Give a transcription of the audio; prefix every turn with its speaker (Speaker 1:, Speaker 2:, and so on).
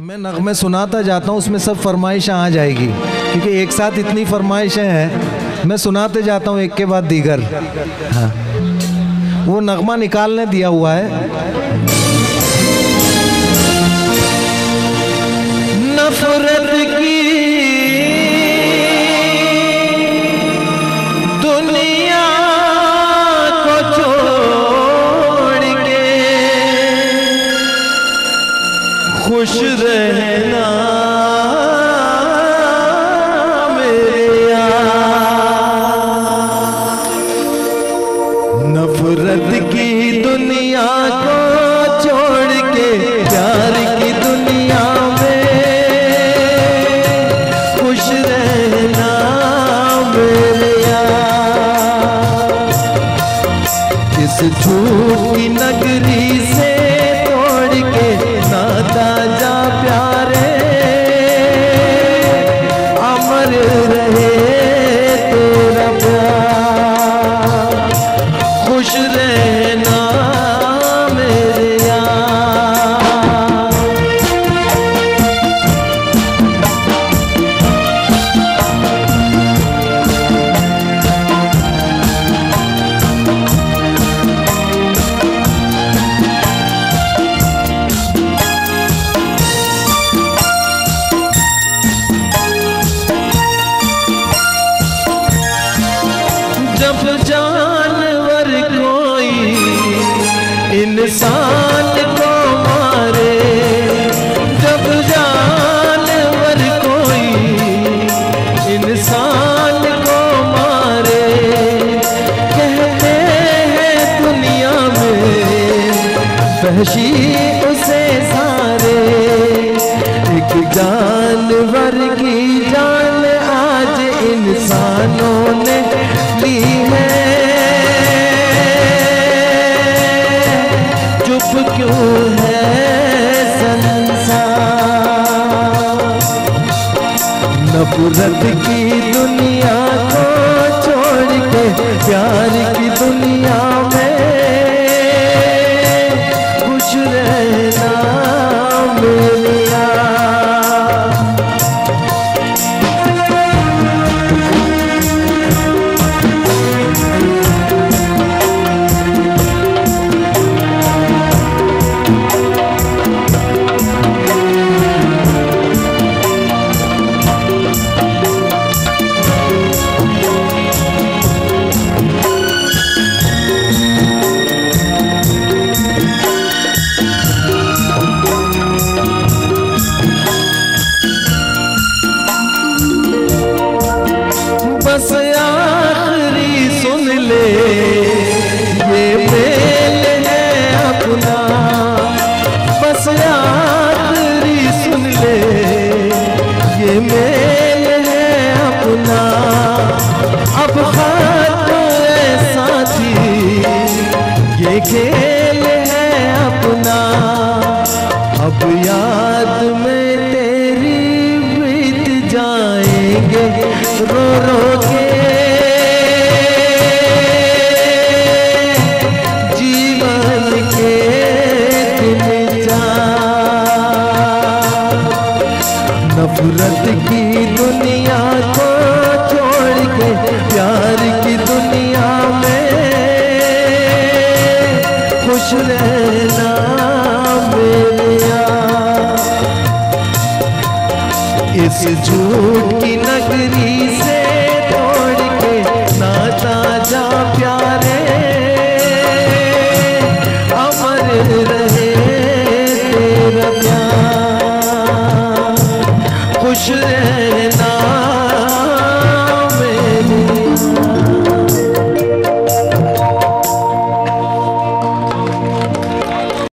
Speaker 1: मैं नगमे सुनाता जाता हूँ, उसमें सब फरमाइशें आ जाएगी। क्योंकि एक साथ इतनी फरमाइशें हैं, मैं सुनाते जाता हूँ, एक के बाद दीगर। हाँ। वो नगमा निकालने दिया हुआ है। नफरत की तोड़ जानवर कोई इंसान को मारे। जब जानवर कोई इंसान को मारे। कहते हैं दुनिया में वहशी उसे सारे। एक जानवर की जान आज इंसानों नफरत की दुनिया अब हाथ ऐसा थी। ये खेल है अपना। अब याद में तेरी बीत जाएँगे। रो रो के। जीवन के दिन चार नफरत की दुनिया को छोड़ के प्यार की दुनिया में खुश रहना मेरिया इस झूठ की नगरी से तोड़ के नाता जा प्यारे अमर रहे।